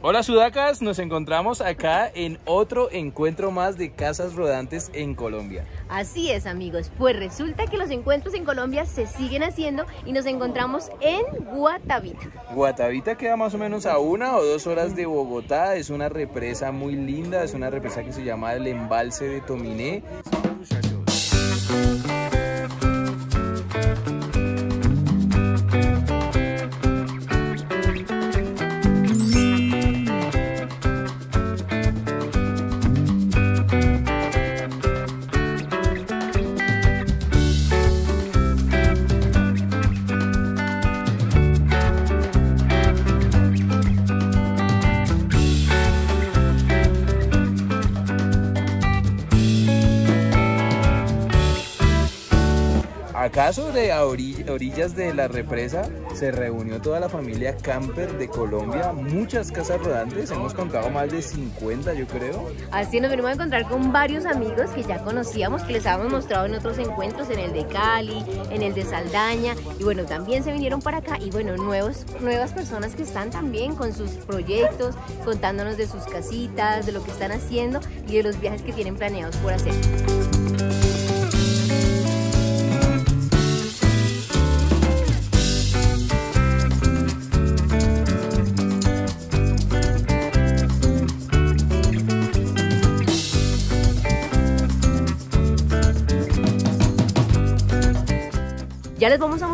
Hola Sudacas, nos encontramos acá en otro encuentro más de casas rodantes en Colombia. Así es amigos, pues resulta que los encuentros en Colombia se siguen haciendo y nos encontramos en Guatavita. Guatavita queda más o menos a una o dos horas de Bogotá, es una represa muy linda, es una represa que se llama el embalse de Tominé. Acá sobre a orillas de la represa se reunió toda la familia camper de Colombia, muchas casas rodantes, hemos contado más de 50 yo creo. Así nos venimos a encontrar con varios amigos que ya conocíamos, que les habíamos mostrado en otros encuentros, en el de Cali, en el de Saldaña, y bueno, también se vinieron para acá, y bueno, nuevos, nuevas personas que están también con sus proyectos, contándonos de sus casitas, de lo que están haciendo y de los viajes que tienen planeados por hacer.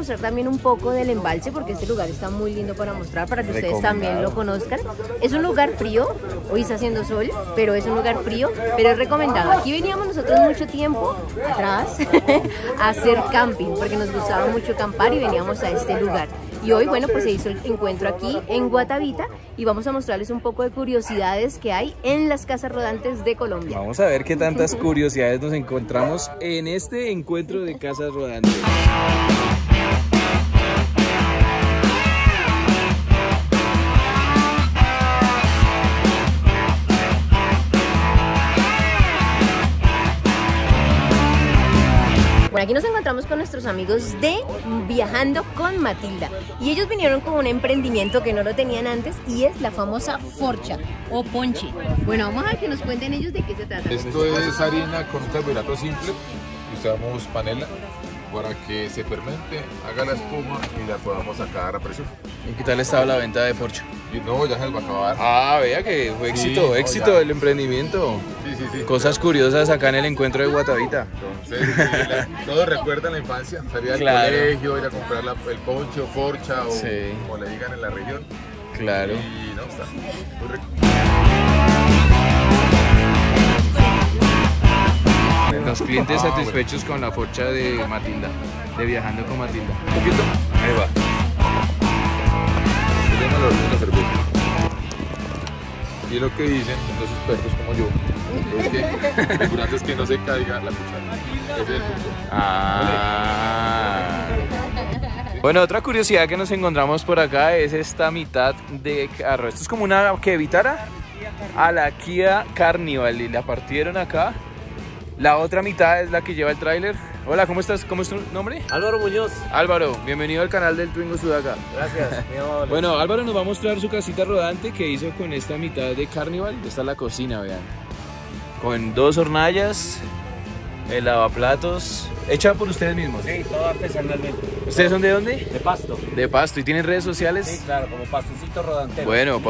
Mostrar también un poco del embalse porque este lugar está muy lindo para mostrar, para que ustedes también lo conozcan. Es un lugar frío, hoy está haciendo sol, pero es un lugar frío, pero es recomendado. Aquí veníamos nosotros mucho tiempo atrás a hacer camping porque nos gustaba mucho acampar y veníamos a este lugar. Y hoy, bueno, pues se hizo el encuentro aquí en Guatavita y vamos a mostrarles un poco de curiosidades que hay en las casas rodantes de Colombia. Vamos a ver qué tantas curiosidades nos encontramos en este encuentro de casas rodantes. Bueno, aquí nos encontramos con nuestros amigos de Viajando con Matilda y ellos vinieron con un emprendimiento que no lo tenían antes y es la famosa forcha o ponche. Bueno, vamos a que nos cuenten ellos de qué se trata. Esto es harina con un carbohidrato simple, usamos panela para que se fermente, haga la espuma y la podamos sacar a presión. ¿Y qué tal estaba la venta de Forcha? No, ya se va a acabar. Ah, vea que fue éxito, Sí, no, éxito ya. del emprendimiento. Sí, sí, sí. Cosas curiosas acá en el encuentro de Guatavita. Entonces, la- todos recuerdan la infancia, salir al Claro. colegio, ir a comprar la- el poncho, forcha o como le digan en la región. Claro. Y no, está muy rico. Los clientes Ah, satisfechos con la forcha de Matilda, de Viajando con Matilda. Un poquito. Ahí va. Y lo que dicen los expertos como yo que lo importante es que no se caiga la cuchara. Ese es el punto. Ah. Bueno, otra curiosidad que nos encontramos por acá es esta mitad de carro. Esto es como una que vitara a la Kia Carnival y la partieron acá. La otra mitad es la que lleva el tráiler. Hola, ¿cómo estás? ¿Cómo es tu nombre? Álvaro Muñoz, Álvaro, bienvenido al canal del Twingo Sudaca. gracias, mi amable. Bueno, Álvaro nos va a mostrar su casita rodante que hizo con esta mitad de Carnival. Esta es la cocina, vean. Con dos hornallas, el lavaplatos, hecha por ustedes mismos. Sí, todo artesanalmente. ¿Ustedes son de dónde? De pasto. De Pasto. ¿Y tienen redes sociales? Sí, claro, como pastocito rodantero. Bueno,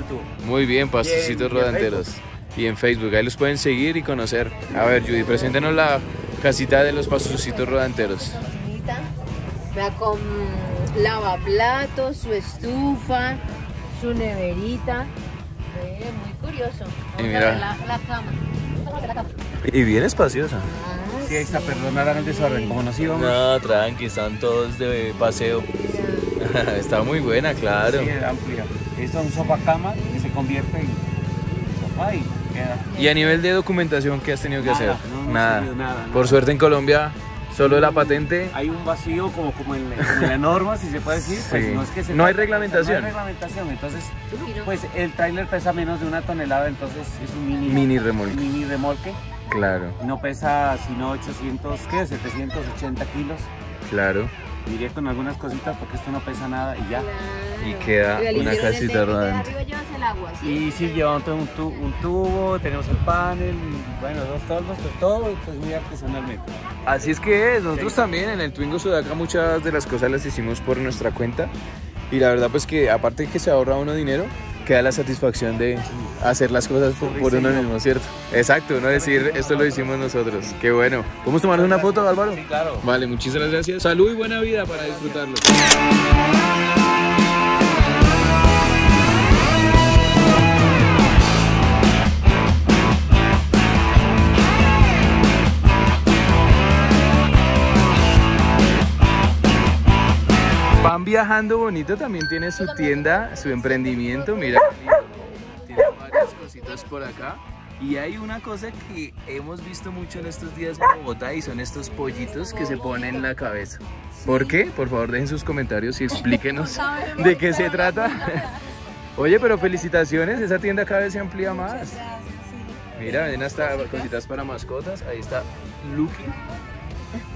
YouTube. Muy bien, Y en- pastocitos y en rodanteros. Y en Facebook, ahí los pueden seguir y conocer. A ver, Judy, preséntenos la casita de los pastocitos rodanteros. Vea, con lavaplatos, su estufa, su neverita. Muy curioso. Y mira. la, la cama. Y bien espaciosa. Ah, Sí, ahí está, perdonarán el desorden, como nos íbamos. No, tranqui, están todos de paseo. Está muy buena, claro. Sí, amplia. Esto es un sofá cama que se convierte en sofá y queda. Y a nivel de documentación, ¿qué has tenido que Nada, hacer? no nada. Por nada. suerte en Colombia, solo la patente. Hay un vacío como, como, en, como en la norma, si se puede decir. Pues Sí. no, es que se No hay reglamentación. No hay reglamentación, entonces, pues el tráiler pesa menos de una tonelada, entonces es un mini, Mini remolque. mini remolque. Claro, No pesa sino 800, ¿qué? 780 kilos. claro. Iré con algunas cositas porque esto no pesa nada y ya. Y queda una casita rodante. Arriba lleva el agua, ¿sí? Y sí, llevamos todo un, tu- un tubo, tenemos el panel, bueno, dos toldos, pues todo pues muy artesanalmente. Así es que es, nosotros también en el Twingo Sudaca muchas de las cosas las hicimos por nuestra cuenta y la verdad pues que aparte de que se ahorra uno dinero, queda la satisfacción de hacer las cosas por, por uno mismo, ¿cierto? Exacto, uno decir esto lo hicimos nosotros, qué bueno. ¿Podemos tomar una foto Álvaro? Sí, claro. Vale, muchísimas gracias. Salud y buena vida para disfrutarlo. Viajando bonito, también tiene su tienda, su emprendimiento, mira. Tiene varias cositas por acá. Y hay una cosa que hemos visto mucho en estos días en Bogotá y son estos pollitos que se ponen en la cabeza. ¿Por qué? Por favor dejen sus comentarios y explíquenos de qué se trata. Oye, pero felicitaciones, esa tienda cada vez se amplía más. Mira, ven hasta cositas para mascotas. Ahí está Lucky,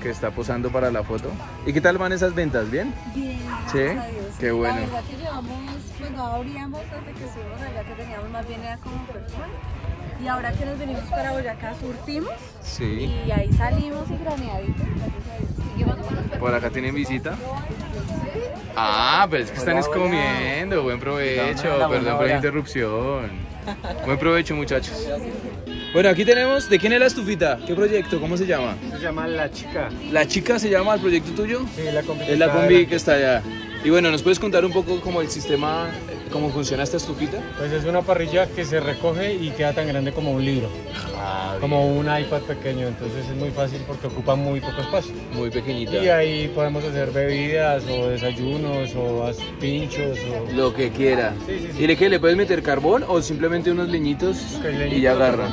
que está posando para la foto. ¿Y qué tal van esas ventas? ¿Bien? Bien, Sí, gracias a Dios. qué bueno. La verdad que llevamos, pues no abríamos desde que estuvimos allá, que teníamos más bien era como personas. Y ahora que nos venimos para Boyacá, surtimos Sí. y ahí salimos y graneaditos, gracias a Dios. ¿Y qué pasó con los Por acá tienen visita. Ah, pero es que están es comiendo. Buen provecho. Perdón por la interrupción. Buen provecho, muchachos. Bueno, aquí tenemos. ¿De quién es la estufita? ¿Qué proyecto? ¿Cómo se llama? Se llama La Chica. ¿La chica se llama el proyecto tuyo? Sí, la combi. Es la combi que está allá. Y bueno, ¿nos puedes contar un poco cómo el sistema, cómo funciona esta estufita? Pues es una parrilla que se recoge y queda tan grande como un libro, Ah, como un iPad pequeño, entonces es muy fácil porque ocupa muy poco espacio. Muy pequeñita. Y ahí podemos hacer bebidas o desayunos o pinchos o... Lo que quiera. Sí, sí, sí. ¿Y le, qué, le puedes meter carbón o simplemente unos leñitos el y ya agarra?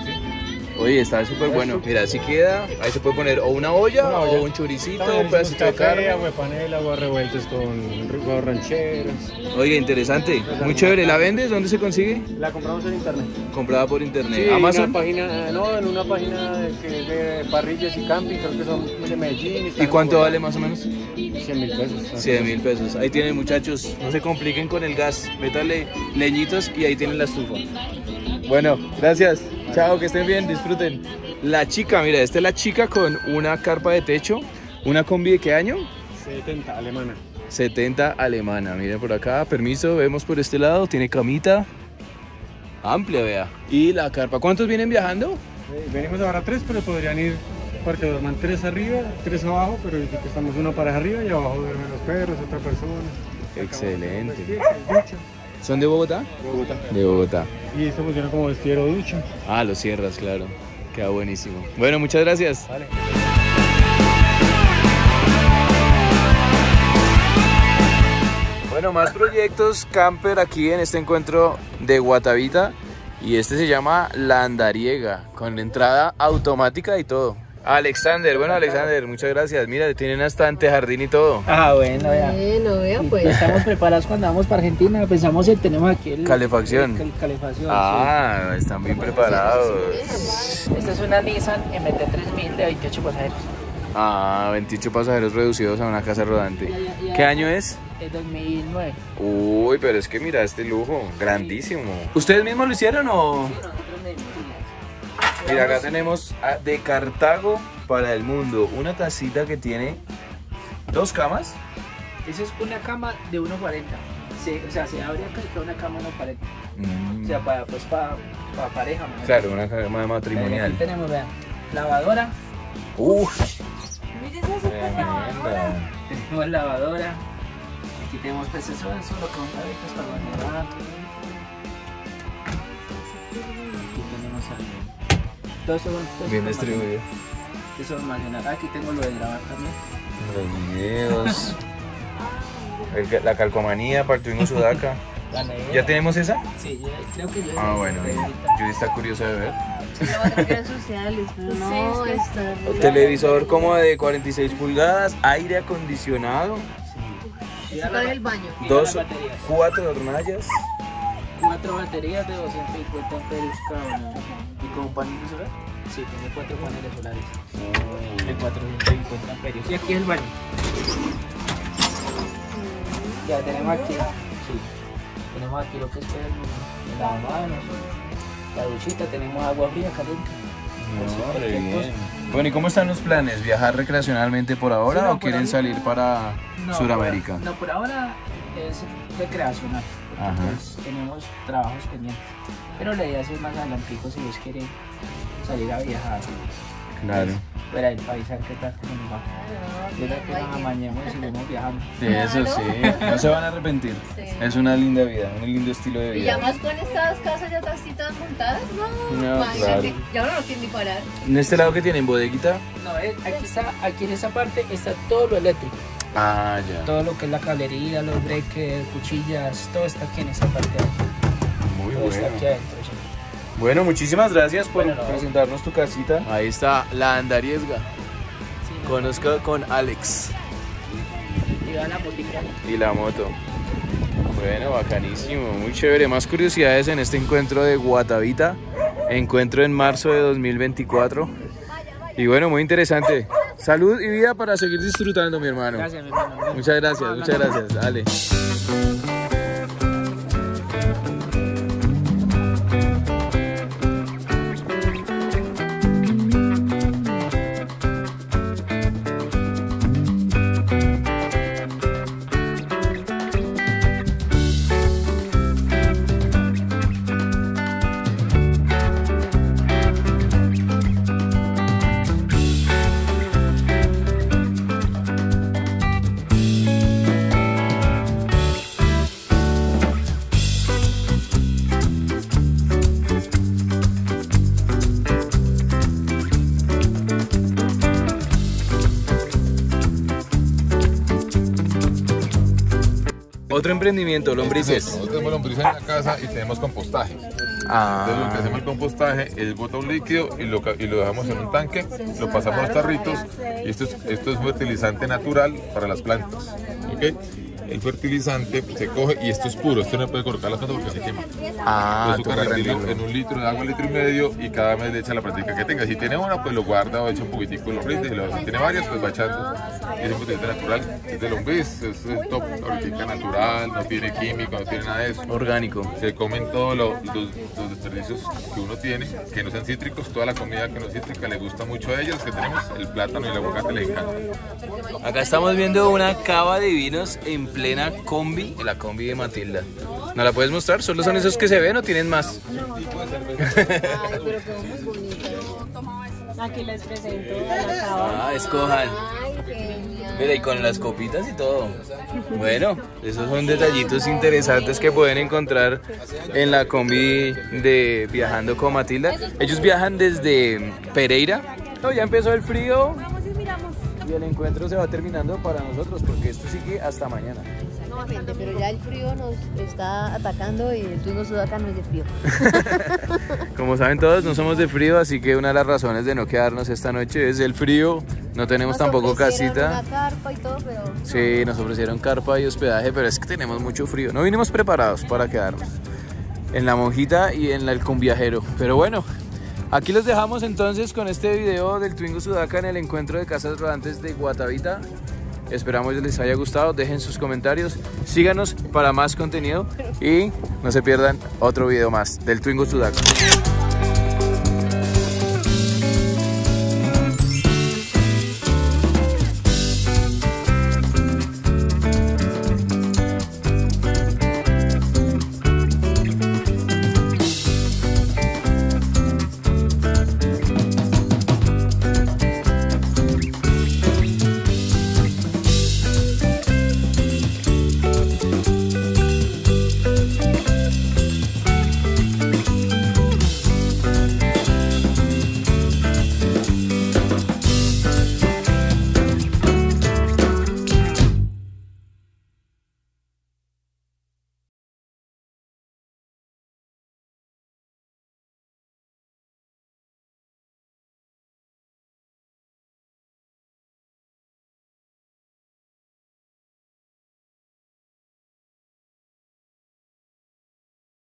Oye, está súper bueno. Mira, así queda. Ahí se puede poner o una olla, Una olla. o un choricito, un pedacito de carne. agua de panela, agua revueltos con huevos rancheros. Oye, interesante. Muy chévere. ¿La vendes? ¿Dónde se consigue? La compramos en internet. Comprada por internet. Sí, en Amazon. una página, no, en una página de, que es de parrillas y camping, creo que son de Medellín. ¿Y cuánto vale más o menos? 100 mil pesos. 100 mil pesos. Ahí tienen muchachos. No se compliquen con el gas. Métale leñitos y ahí tienen la estufa. Bueno, gracias. Chao, que estén bien, disfruten. La chica, mira, esta es la chica con una carpa de techo. ¿Una combi de qué año? 70, alemana. 70 alemana. Miren por acá, permiso, vemos por este lado, tiene camita. Amplia, vea. Y la carpa. ¿Cuántos vienen viajando? Eh, Venimos ahora tres, pero podrían ir para que duerman tres arriba, tres abajo, pero estamos una pareja arriba y abajo duermen los perros, otra persona. Excelente. ¿Son de Bogotá? Bogotá. De Bogotá. Y esto funciona como vestidero ducha. Ah, lo cierras, claro. Queda buenísimo. Bueno, muchas gracias. Vale. Bueno, más proyectos camper aquí en este encuentro de Guatavita. Y este se llama La Andariega, con entrada automática y todo. Alexander, bueno Alexander, muchas gracias. Mira, tienen hasta antejardín y todo. Ah, bueno, vea. Bueno, vea pues. Estamos preparados cuando vamos para Argentina. Pensamos en tenemos aquí el. Calefacción. el- el calefacción. Ah, están bien preparados. sí. Esta es una Nissan MT3000 de 28 pasajeros. Ah, 28 pasajeros reducidos a una casa rodante. Ya, ya, ya. ¿Qué año es? Es 2009. Uy, pero es que mira este lujo, grandísimo. ¿Ustedes mismos lo hicieron o...? Nosotros me- Mira, acá tenemos a- de Cartago para el mundo una tacita que tiene dos camas. Esa es una cama de 1.40. Se- o sea, se abre acá y queda una cama 1.40. Mm, O sea, para, pues, para, para pareja. ¿no? claro, una cama Aquí matrimonial. tenemos, vean, lavadora. Uf, Miren esa super lavadora. Tenemos lavadora. Aquí tenemos pues eso, eso lo que vamos a ver pues, para Todo eso, todo Bien distribuido. Eso almacenar. Aquí tengo lo de grabar también. Los videos. El- la calcomanía para el Twingo Sudaca. ¿Ya tenemos esa? Sí, creo que yo. Ah, bueno. Yo está curioso de ver. redes sociales, pero No, está Televisor como de 46 pulgadas, aire acondicionado, Mira para el baño. dos, las baterías. cuatro hornallas. Cuatro baterías de 250 amperios cada una. ¿Y con paneles solares? Sí, tiene cuatro paneles solares. De 450 amperios. Y aquí es el baño. Ya tenemos aquí. Sí. Tenemos aquí lo que es el, el lavamanos, la duchita, tenemos agua fría caliente. No, bien. Bueno, ¿y cómo están los planes? ¿Viajar recreacionalmente por ahora Sí, no, o por quieren ahí- salir para No, Sudamérica? no, por ahora es recreacional. Pues, tenemos trabajos pendientes. Pero la idea es ir más adelantico si Dios quiere salir a viajar. Claro. Fuera del país, a ver qué tal cómo nos va. Yo creo que nos amañemos y seguimos viajando. Sí, eso sí. No se van a arrepentir. Sí. Es una linda vida, un lindo estilo de Y vida. más con estas casas ya tacitas montadas, no, No, claro. ya uno no quiere ni parar. En este lado que tienen bodeguita. No, eh, aquí está, aquí en esa parte está todo lo eléctrico. Ah, ya. Todo lo que es la cablería, los breakers, cuchillas, todo está aquí en esa parte de aquí. Muy Todo está aquí adentro. sí. Bueno, muchísimas gracias por Bueno, no. presentarnos tu casita. Ahí está la andariesga. Sí, no. Conozco con Alex Y la y la moto. Bueno, bacanísimo, muy chévere. Más curiosidades en este encuentro de Guatavita. Encuentro en marzo de 2024. Y bueno, muy interesante. Salud y vida para seguir disfrutando, mi hermano. Gracias, mi hermano. Muchas gracias, muchas gracias. Dale. Otro emprendimiento, lombrices. Nosotros tenemos lombrices en la casa y tenemos compostaje. Entonces lo que Ah, hacemos el compostaje es bota un líquido y lo, y lo dejamos en un tanque, lo pasamos a los tarritos y esto es, esto es fertilizante natural para las plantas. ¿ok? El fertilizante se coge y esto es puro, esto no puede colocar las plantas porque se quema. ah, Entonces rendirlo en un litro de agua, litro y medio y cada mes le echa la práctica que tenga. Si tiene una, pues lo guarda o echa un poquitico de lombriz y luego si tiene varias, pues va echando. Y es un fertilizante natural, es de lombriz, es el top, ahorita natural, no tiene químico, no tiene nada de eso Orgánico. se comen todos lo- los, los desperdicios que uno tiene, que no sean cítricos, toda la comida que no es cítrica le gusta mucho a ellos, que tenemos el plátano y el aguacate les encanta. Acá estamos viendo una cava de vinos en plena combi, la combi de Matilda. ¿No la puedes mostrar? ¿Solo son esos que se ven o tienen más? Aquí les presento. Ah, escojan. Mira, y con las copitas y todo. Bueno, esos son detallitos interesantes que pueden encontrar en la combi de Viajando con Matilda. Ellos viajan desde Pereira. No, ya empezó el frío. Y el encuentro se va terminando para nosotros porque esto sigue hasta mañana. Nuevamente, pero ya el frío nos está atacando y el Twingo Sudaca no es de frío. Como saben todos, no somos de frío, así que una de las razones de no quedarnos esta noche es el frío. No tenemos Nos tampoco casita. Una carpa y todo, pero Sí, nos ofrecieron carpa y hospedaje, pero es que tenemos mucho frío. No vinimos preparados para quedarnos en la monjita y en la- el conviajero. Pero bueno, aquí los dejamos entonces con este video del Twingo Sudaca en el encuentro de casas rodantes de Guatavita. Esperamos que les haya gustado. Dejen sus comentarios, síganos para más contenido y no se pierdan otro video más del Twingo Sudaca.